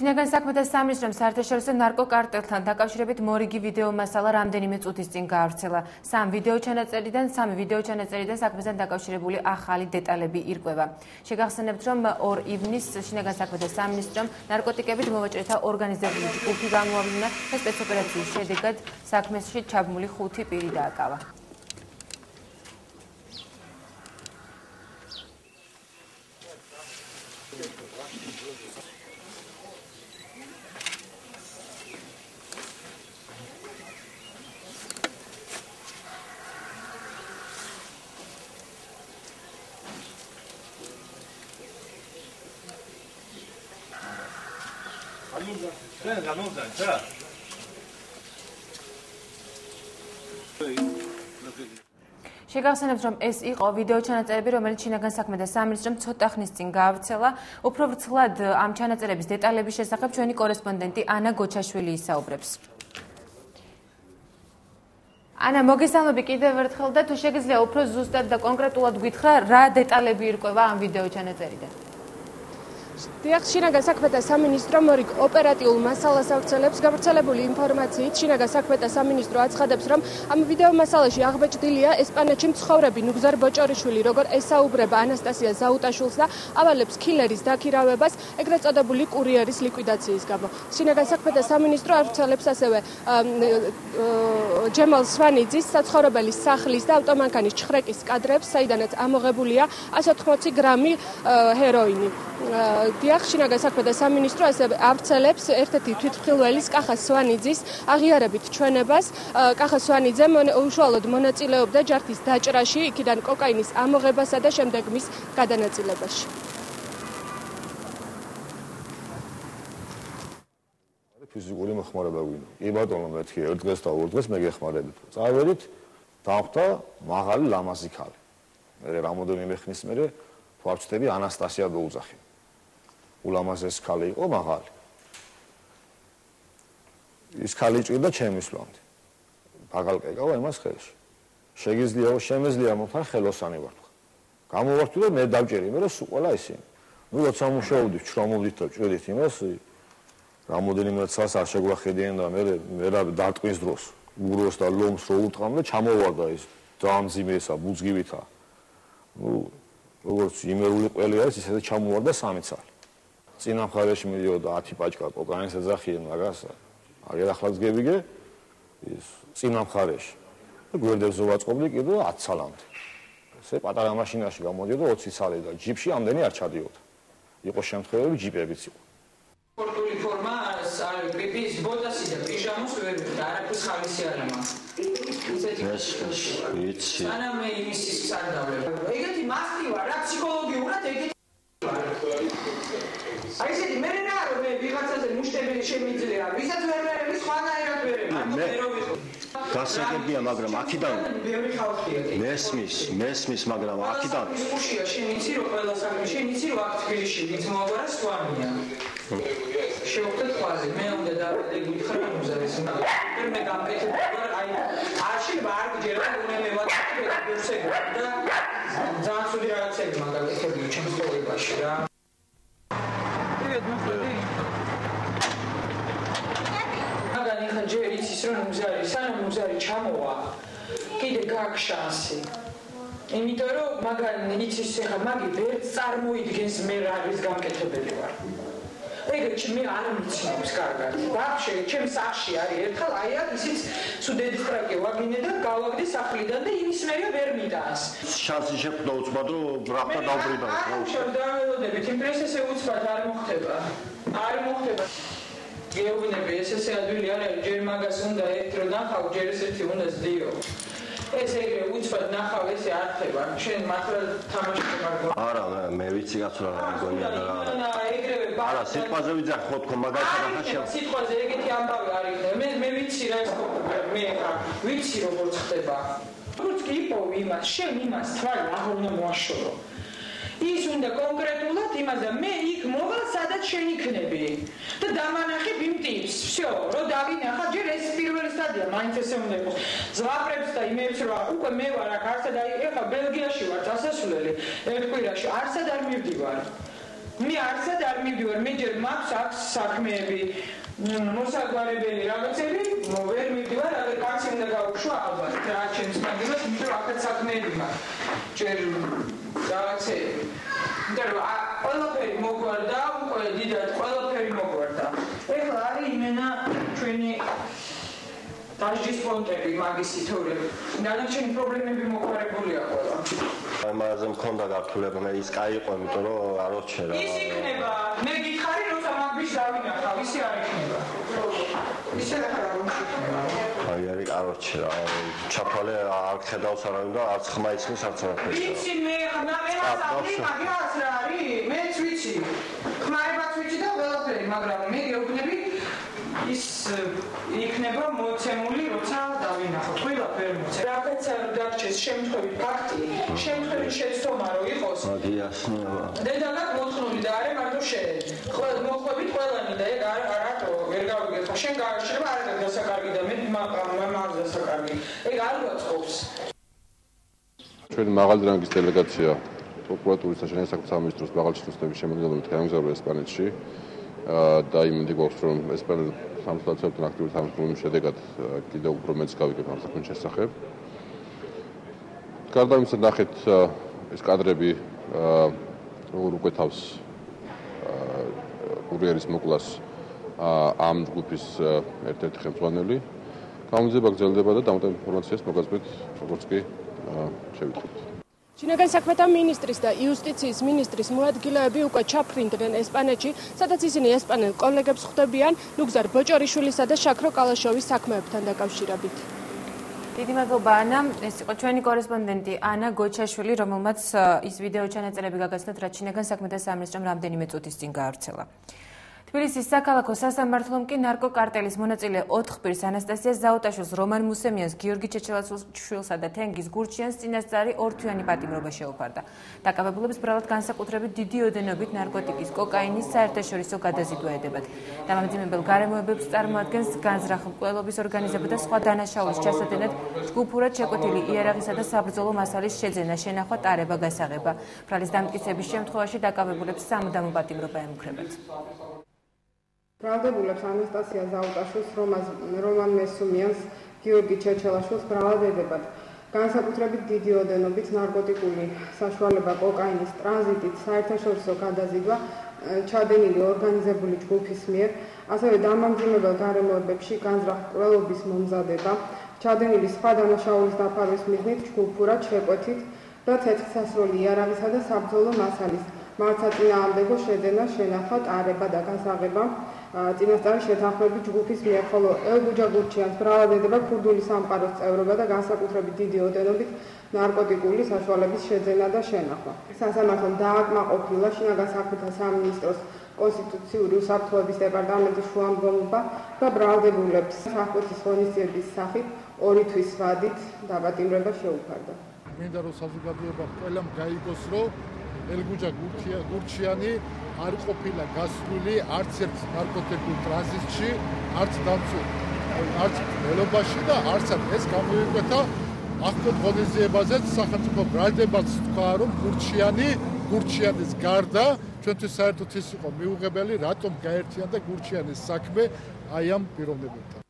შინაგან საქმეთა სამინისტრომ საერთაშორისო ნარკოკარტელთან დაკავშირებით მორიგი ვიდეო მასალა რამდენიმე წუთის წინ გაავრცელა. სამ ვიდეო ჩანაწერიდან, სამი ვიდეო ჩანაწერიდან საქმესთან დაკავშირებული ახალი დეტალები ირკვევა. შეგახსენებთ, რომ 2 ივნისს შინაგან საქმეთა სამინისტრომ ნარკოტიკებით მოვაჭრეთა ორგანიზებული ჯგუფი გამოავლინა და სპეცოპერაციის შედეგად საქმეში ჩაბმული 5 პირი დააკავა. ჩვენ გამოვიდა რა შეგახსენებთ რომ ეს იყო ვიდეო ჩანაწერები რომელიც შინაგან საქმეთა სამინისტრომ ცოტა ხნის წინ გაავრცელა. უფრო ვრცლად ამ ჩანაწერების დეტალების შესახებ ჩვენი კორესპონდენტი ანა გოჩაშვილი ისაუბრებს. ანა მოგესალმები კიდევ ერთხელ და თუ შეგიძლია უფრო ზუსტად და კონკრეტულად გითხრა რა დეტალები ირკვევა ამ ვიდეო ჩანაწერიდან დიახ, შინაგან საქმეთა სამინისტრო მორიგ ოპერატიულ მასალას აღწელებს გავრცელებული ინფორმაციით. შინაგან საქმეთა სამინისტრო აცხადებს, რომ ამ ვიდეო მასალაში აღბეჭდილია ესპანეთში მცხოვრები ნუგზარ ბოჭორიშვილი, როგორ ესაუბრება ანასტასია ზაუტაშვილს და ავალებს კილერის დაქირავებას, ეგრეთ წოდებული კურიერის ლიკვიდაციის გამო. შინაგან საქმეთა სამინისტრო აღწელებს ასევე ჯემალ სვანიძის საცხოვრებელი სახლის და ავტომანქანის ჩხრეკის კადრებს, საიდანაც ამოღებულია 180 გრამი ჰეროინი. დიახ შინაგან საქმეთა სამინისტრო ასე აღწელებს ერთ-ერთი თვითმხილველის კახა სვანიძის აღიარებით ჩვენებას კახა სვანიძე უშუალოდ მონაწილეობდა ჯარდის დაჭრაში იქიდან კოკაინის ამოღებასა და შემდეგ მის გადანაწილებაში ფიზიკური მოხმარება გვინდა. კი ბატონო მეთქი ერთ დღეს და ორ დღეს მე გეხმარებით. წავედით დახვდა მაღალი ლამაზი ქალი. მე რამოდენიმე ხნის მერე ვარჩდები ანასტასია დოუძახი. ულამაზეს ქალი იყო მაღალი. ის ქალი ჭირდა ჩემის ლამდე. ბაგალკეკავა იმას ხელში. შეგიძლიაო შემეძლია მოხარ ხელოსანი ვარ. გამოვარდო და მე დავჭერი, მე რა სულ ყველა ისინი. ნუ როცა მუშაობდი, ჩრომობდით და ჭირდით იმას, რამოდენიმე წელს არ შეგვახედიან და მე მე რა დარტყვის დროს უროს და ლომს რო უტყამ და ჩამოვარდა ის ძალიან ძიმესა, ბუძგივითა. ნუ როგორც იმერული ყველი არის, ისე ჩამოვარდა სამი წელი. წინა მხარეში მიდიოდა 10 პაჭკა კოკაინს ეძახიან მაგას აგერ ახლაც გებიგე ის წინა მხარეში და გვერდებზე ვაწყობდი კიდე 10 ცალამდე ესე პატარა მაშინაში გამოდიოდა 20 ცალი და ჯიპში ამდენი არ ჩადიოდა. იყო შემთხვევები ჯიპებიც იყო. სპორტული ფორმა არის პიპის ბოტასი და პიჟამას ვერ და არაფერს ხალისი არ ამას ისეთი ვიცი ანა მე იმის ის არ დავლებ ეგეთი მასტი ვარ რა ფსიქოლოგიურად ეგეთი აი ესეთი მე რა რომ მე ვიღაცაზე მუშტები შემიძლია. ვისაც ვერ ვერები სხვანაირად ვერები. მე გასაგებია მაგრამ აქიდან მესმის მესმის მაგრამ აქიდან უშია შენ იცი რომ ყველა საქმე შენ იცი რომ აქ თბილისში ვიც მოაბარა სვანია შევხვდეთ ყვაზე მე უნდა დავიდე გითხრა მუზეის მე მე გამკეთებ აი არში ვარ ჯერა მე მე ვაკეთებ ბურსე და ძალიან სუდი რაღაცები მაგალითად ჩემს ცხოვრებაში რა მაგარი ხა ჯერ იცის რომ მუზარი სანამ მუზარი ჩამოვა კიდე გაქვს შანსი იმიტომ რომ მაგარი იცის ხა მაგი ვერ წარმოიდგენს მე რა არის გამკეთებელი ვარ ეგრე მე არ მიცნობს კარგად. ვაფშე, ჩემ სახში არის ერთხელ აი აქ ისიც სუდედის ტრაკი ვაგინე და გავაგდი სახლიდან და იმის მერე ვერ მიდას. შანსი შეხვდა უცბად რომ რაფთა დავბრიდა. აუ, შევდაველოდებით, იმ დროს ესე უცბად არ მოხდება. არ მოხდება. გეუბნები, ეს ესე ადვილი არ არის, ჯერ მაგას უნდა ერთ რო ნახავ, ჯერ ესეთი უნდა ზდიო. ეს ეგრე უცბად ნახავ ესე არ ხდება. შენ მართლა თამაში მაგო. არა, მე ვიცი გაცვლა რა მგონია და რა. ეგრევე არა, სიტყვაზე ვიძახ ხო თქო მაგალითად ახლა შევ. სიტყვაზე ეგეთი ამბავი არ იქნება. მე მე ვიცი რა ეს მე ხა ვიცი როგორ ხდება. როგორც კი იყო იმას, შენ იმას თვალი აღარ უნდა მოაშორო. ის უნდა კონკრეტულად იმას და მე იქ მოვალ სადაც შენ იქნები და დამანახებ იმ ტიპს. всё, რო დავინახა ჯერ ეს პირველი სტადია, მაინც ესე უნდა იყოს. ზვაპრებს და იმებს რა, უკვე მე ვარ აქ არსად აი ეხა ბელგიაში ვარ დასასვლელი, ერთ კვირაში არსად არ მივდივარ. მე არცად არ მივდივარ, მე ჯერ მაქვს აქ საქმეები, მოსაგვარებელი რაღაცები, ვერ მივდივარ, აგერ კაცი უნდა გავქშვა ალბათ, რა ჩემს მაგებას, იმიტომ რომ აქაც საქმეები მაქვს. ჯერ რაღაცები. იმიტომ რომ ყველაფერი მოგვარდა, უკვე დიდად ყველაფერი მოგვარდა. ეხლა არის იმენა ჩვენი დაჟის პონტები, მაგისითური. დანარჩენი პრობლემები მოგვარებულია ყველა. ამაზე მქონდა გართულება, მე ის კაი იყო, იმიტომ რომ არ ოჩერა. ის იქნება. მე გითხარი როცა მაგის დავინახავ, ისე არ იქნება. ისე რა იქნება. აი არის კაროჩი რა. ჩაფალე არ ხედავს არავინ და არც ხმა ისმის არც არაფერი. ვიცი მე ხნა მე რასაკვირი მაგას რა არის? მეც ვიცი. ხმარებაც ვიცი და ყველაფერი, მაგრამ მე გეუბნები ის იქნება მოცემული, როცა დავინახო. ყველაფერი მოცემ. რაღაც დარჩეს შემთხვევით ფაქტი, შემთხვევით შეცდომა რო იყოს. მაგიასნია. დედალად მოხნული და არა მარტო შენ. ყველა მოხვებით ყველანი და ეგ არ რატო ვერ გავიგე ხო შენ გააშრება არ არის დასაკარგი და მე მაგ დასაკარგი. ეგ არ გვაწყობს. ჩვენი მაღალი რანგის დელეგაცია პროკურატურის და შენაერთი საქმეთა სამინისტროს მაღალ ჩრდილოეთის შემოგეძლო გაემგზავრა ესპანეთში და იმედი გვაქვს რომ ესპანელ სამსახურებთან აქტიური თანამშრომლობის შედეგად კიდევ უფრო მეც გავიგებ ამ საქმის შესახებ. გარდა იმისა, ნახეთ ეს კადრები როგორ უკვე თავს კურიერის მოკლას ამ ჯგუფის ერთ-ერთი ხელმძღვანელი. გამოძება გრძელდება და დამატებულ ინფორმაციას მოგაზრდით, როგორც კი შევითხოვთ. შინაგან საქმეთა მინისტრის და იუსტიციის მინისტრის მოადგილეები უკვე ჩაფრინდნენ ესპანეთში, სადაც ისინი ესპანელ კოლეგებს ხვდებიან ნუგზარ ბოჭორიშვილისა და შაქრო კალაშოვის საქმეებთან დაკავშირებით. დიდი მადლობა ანა, ეს იყო ჩვენი კორესპონდენტი ანა გოჩაშვილი, რომელმაც ის ვიდეო ჩანაწერები გაგაცნოთ, რაც შინაგან საქმეთა სამინისტრომ რამდენიმე წუთის წინ გაავრცელა. თბილისის საქალაქო სასამართლომ კი ნარკოკარტელის მონაწილე 4 პირს ანასტასია ზაუტაშვილს, რომან მუსემიანს, გიორგი ჩეჩელაშვილსა და თენგიზ გურჩიანს წინასწარი ორთვიანი პატიმრობა შეუფარდა. დაკავებულებს ბრალად განსაკუთრებით დიდი ოდენობით ნარკოტიკის, კოკაინის საერთაშორისო გადაზიდვა ედებათ. დამამძიმებელ გარემოებებს წარმოადგენს განზრახმკვლელობის ორგანიზება და სხვა დანაშაულის ჩასადენად ჯგუფურად შეკვეთილი იარაღისა და საბრძოლო მასალის შეძენა, შენახვა, ტარება, გასაღება. ბრალის დამტკიცების შემთხვევაში დაკავებულებს სამუდამო პატიმრობა ემუქრებათ. ბრალდებულებს ანასტასია ზაუტაშვილს, რომან მესუმიანს, გიორგი ჩეჩელაშვილს ბრალად ედებათ. განსაკუთრებით დიდი ოდენობით ნარკოტიკული საშუალება კოკაინის ტრანზიტით საერთაშორისო გადაზიდვა ჩადენილი ორგანიზებული ჯგუფის მიერ, ასევე დამამძიმებელ გარემოებებში განზრახ კვლელობის მომზადება, ჩადენილი სხვა დანაშაულის დაფარვის მიზნით ჯგუფურად შეკვეთით და ცეცხლსასროლი იარაღისა და საბრძოლო მასალის მართლწინააღმდეგო შეძენა, შენახვა, ტარება და გასაღება წინასწარი შეთანხმების ჯგუფის მიერ, ხოლო ელგუჯა გურჩიანს ბრალადება ქურდული სამყაროს წევრობა და განსაკუთრებით დიდი ოდენობით ნარკოტიკული საშუალების შეძენა და შენახვა. სასამართლომ დააკმაყოფილა შინაგან საქმეთა სამინისტროს კონსტიტუციური უსაფრთხოების დეპარტამენტის შუამდგომლობა და ბრალდებულებს საფრთხის ღონისძიების სახით ორი თვის ვადით დაბატიმრება შეუფარდა. მინდა რომ საზოგადოება ყველამ გაიგოს, რომ ელგუჯა გურჩიანი არ ყოფილა გასული არც ერთ ნარკოტიკულ ტრანზიტში, არც დამწუ არც მელობაში და არცად ეს გამოიკვეთა ახლა ღონისძიებაზე სახელმწიფო ბრალდებაც თქვა რომ გურჩიანი გურჩიანის გარდა ჩვენთვის საერთოდ ის იყო მიუღებელი რატომ გაერთიანდა გურჩიანის საქმე აი ამ პიროვნებებთან